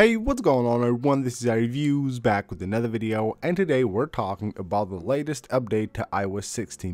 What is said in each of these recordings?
Hey, what's going on everyone? This is iReviews back with another video and today we're talking about the latest update to iOS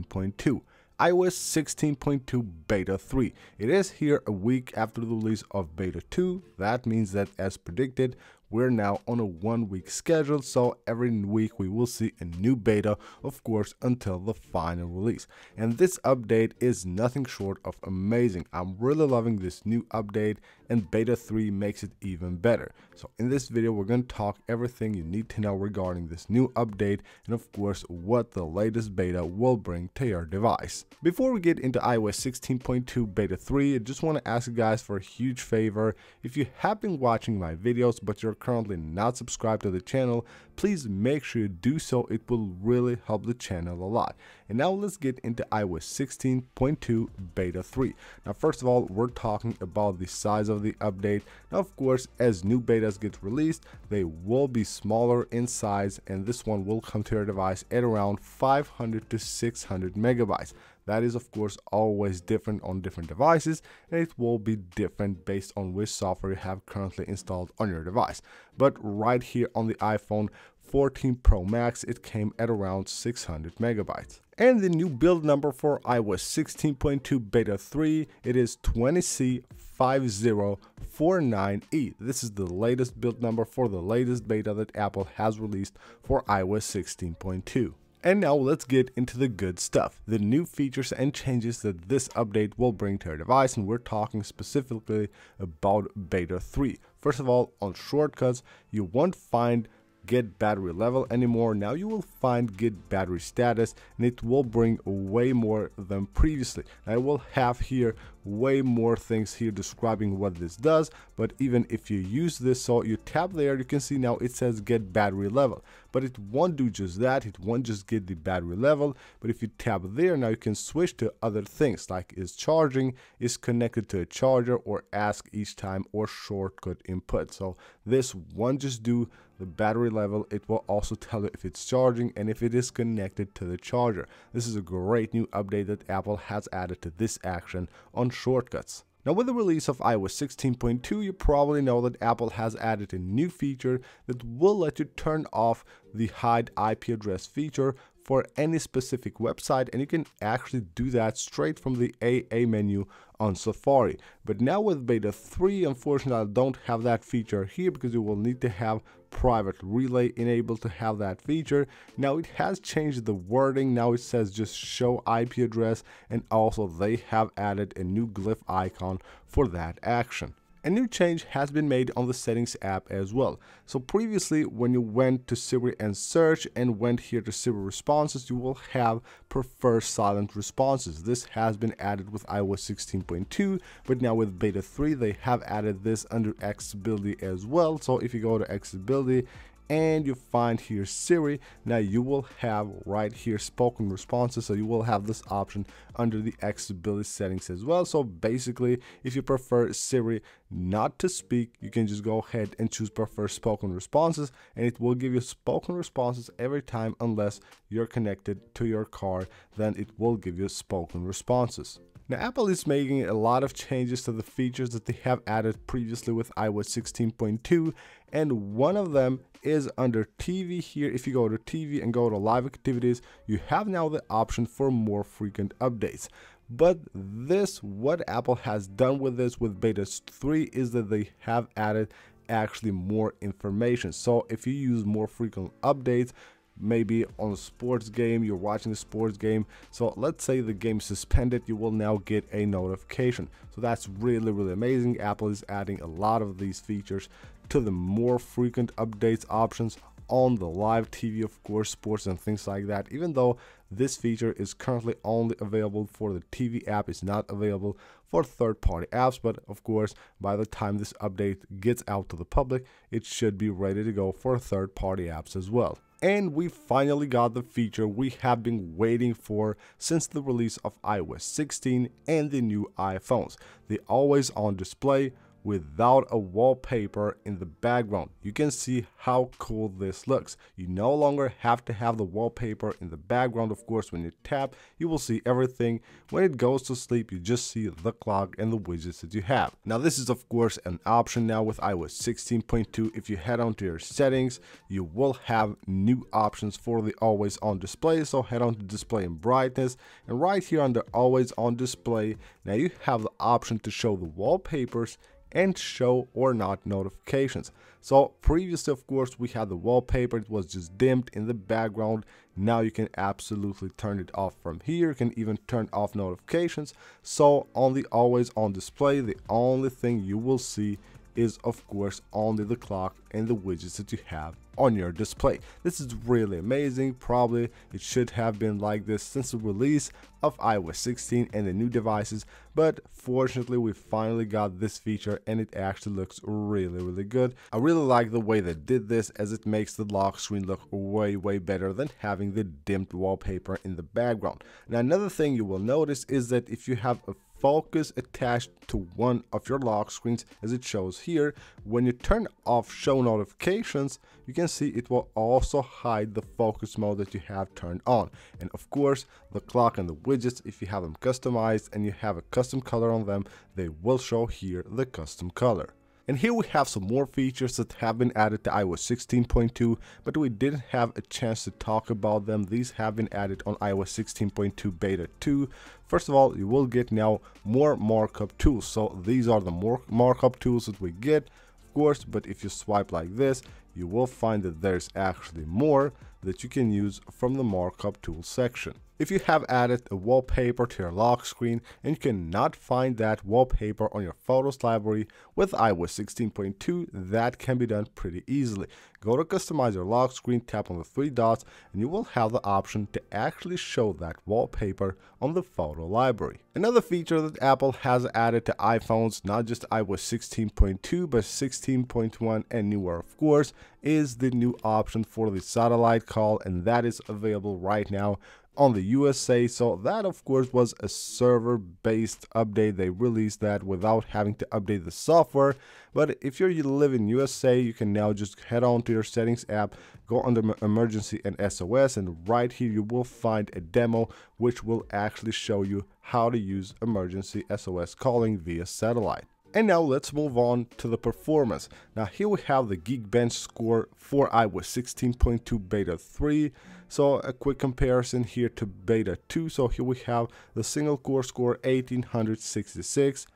16.2 iOS 16.2 Beta 3. It is here a week after the release of Beta 2. That means that as predicted, we're now on a one week schedule so every week we will see a new beta of course until the final release. And this update is nothing short of amazing. I'm really loving this new update and beta 3 makes it even better. So in this video we're going to talk everything you need to know regarding this new update and of course what the latest beta will bring to your device. Before we get into ios 16.2 beta 3 i just want to ask you guys for a huge favor. If you have been watching my videos but you're currently not subscribed to the channel, please make sure you do so. It will really help the channel a lot. And now let's get into iOS 16.2 Beta 3. Now, first of all, we're talking about the size of the update. Now, of course, as new betas get released, they will be smaller in size, and this one will come to your device at around 500 to 600 megabytes. That is of course always different on different devices and it will be different based on which software you have currently installed on your device. But right here on the iPhone 14 Pro Max it came at around 600 megabytes. And the new build number for iOS 16.2 Beta 3 it is 20C5049E. This is the latest build number for the latest beta that Apple has released for iOS 16.2. And now let's get into the good stuff, the new features and changes that this update will bring to your device and we're talking specifically about beta 3. First of all, on shortcuts, you won't find get battery level anymore. Now you will find get battery status and it will bring way more than previously. I will have here way more things here describing what this does but even if you use this so you tap there you can see now it says get battery level but it won't do just that it won't just get the battery level but if you tap there now you can switch to other things like is charging is connected to a charger or ask each time or shortcut input so this won't just do the battery level it will also tell you if it's charging and if it is connected to the charger. This is a great new update that apple has added to this action on shortcuts. Now with the release of iOS 16.2, you probably know that Apple has added a new feature that will let you turn off the hide IP address feature for any specific website and you can actually do that straight from the AA menu on Safari. But now with beta 3, unfortunately I don't have that feature here because you will need to have private relay enabled to have that feature. Now it has changed the wording, now it says just show IP address and also they have added a new glyph icon for that action. A new change has been made on the settings app as well. So previously when you went to Siri and search and went here to Siri responses, you will have prefer silent responses. This has been added with iOS 16.2, but now with beta 3, they have added this under accessibility as well. So if you go to accessibility and you find here Siri. Now you will have right here spoken responses so you will have this option under the accessibility settings as well. So basically if you prefer Siri not to speak you can just go ahead and choose prefer spoken responses and it will give you spoken responses every time unless you're connected to your car then it will give you spoken responses now Apple is making a lot of changes to the features that they have added previously with iOS 16.2 and one of them is under TV here. If you go to TV and go to live activities, you have now the option for more frequent updates. But this, what Apple has done with this with beta 3 is that they have added actually more information. So if you use more frequent updates, maybe on a sports game you're watching a sports game so let's say the game is suspended you will now get a notification so that's really really amazing apple is adding a lot of these features to the more frequent updates options on the live TV, of course, sports and things like that. Even though this feature is currently only available for the TV app, it's not available for third-party apps. But of course, by the time this update gets out to the public, it should be ready to go for third-party apps as well. And we finally got the feature we have been waiting for since the release of iOS 16 and the new iPhones. The always on display without a wallpaper in the background. You can see how cool this looks. You no longer have to have the wallpaper in the background. Of course, when you tap, you will see everything. When it goes to sleep, you just see the clock and the widgets that you have. Now, this is of course an option now with iOS 16.2. If you head on to your settings, you will have new options for the always on display. So head on to display and brightness and right here under always on display, now you have the option to show the wallpapers and show or not notifications. So previously, of course, we had the wallpaper, it was just dimmed in the background. Now you can absolutely turn it off from here. You can even turn off notifications. So on the always on display, the only thing you will see is of course only the clock and the widgets that you have on your display. This is really amazing. Probably it should have been like this since the release of iOS 16 and the new devices, but fortunately we finally got this feature and it actually looks really really good. I really like the way they did this as it makes the lock screen look way way better than having the dimmed wallpaper in the background. Now another thing you will notice is that if you have a focus attached to one of your lock screens as it shows here. When you turn off show notifications, you can see it will also hide the focus mode that you have turned on. And of course, the clock and the widgets, if you have them customized and you have a custom color on them, they will show here the custom color. And here we have some more features that have been added to iOS 16.2, but we didn't have a chance to talk about them. These have been added on iOS 16.2 Beta 2. First of all, you will get now more markup tools. So these are the more markup tools that we get, of course, but if you swipe like this, you will find that there's actually more that you can use from the markup tool section. If you have added a wallpaper to your lock screen and you cannot find that wallpaper on your Photos library with iOS 16.2, that can be done pretty easily. Go to customize your lock screen, tap on the three dots, and you will have the option to actually show that wallpaper on the photo library. Another feature that Apple has added to iPhones, not just iOS 16.2 but 16.1 and newer of course, is the new option for the satellite call and that is available right now on the USA. So that of course was a server based update. They released that without having to update the software. But if you live in USA, you can now just head on to your settings app, go under emergency and SOS and right here you will find a demo which will actually show you how to use emergency SOS calling via satellite. And now let's move on to the performance. Now here we have the Geekbench score for iOS 16.2 Beta 3. So a quick comparison here to Beta 2. So here we have the single core score 1866.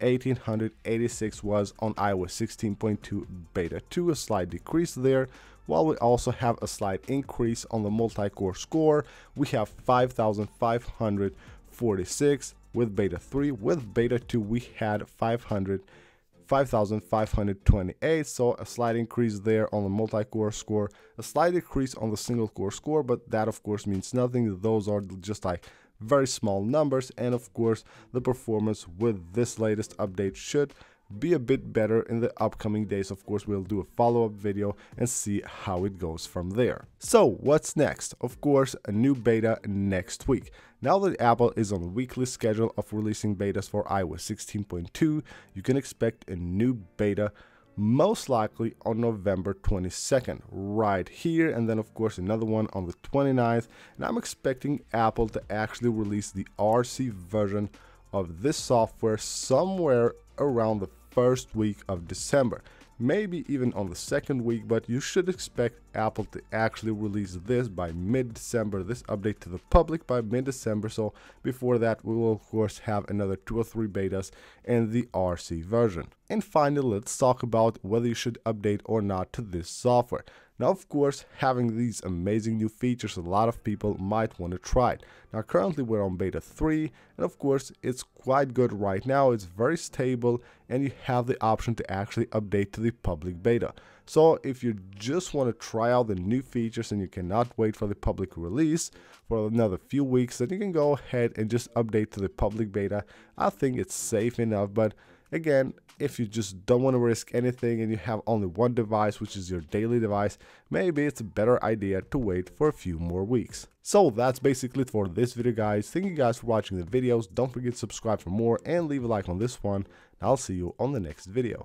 1886 was on iOS 16.2 Beta 2, a slight decrease there, while we also have a slight increase on the multi-core score. We have 5546 with beta 3 with beta 2 we had 500 5528 so a slight increase there on the multi-core score a slight decrease on the single core score but that of course means nothing. Those are just like very small numbers. And of course the performance with this latest update should be a bit better in the upcoming days. Of course, we'll do a follow-up video and see how it goes from there. So what's next? Of course, a new beta next week. Now that Apple is on a weekly schedule of releasing betas for iOS 16.2, you can expect a new beta most likely on November 22nd, right here, and then of course another one on the 29th. And I'm expecting Apple to actually release the RC version of this software somewhere around the first week of December maybe even on the second week, but you should expect Apple to actually release this by mid-December, this update to the public by mid-December. So before that, we will of course have another two or three betas and the RC version. And finally, let's talk about whether you should update or not to this software. Now, of course, having these amazing new features, a lot of people might want to try it. Now, currently we're on beta 3, and of course, it's quite good right now. It's very stable, and you have the option to actually update to the public beta. So if you just want to try out the new features and you cannot wait for the public release for another few weeks, then you can go ahead and just update to the public beta. I think it's safe enough, but Again, if you just don't want to risk anything and you have only one device, which is your daily device, maybe it's a better idea to wait for a few more weeks. So that's basically it for this video guys. Thank you guys for watching the videos. Don't forget to subscribe for more and leave a like on this one. I'll see you on the next video.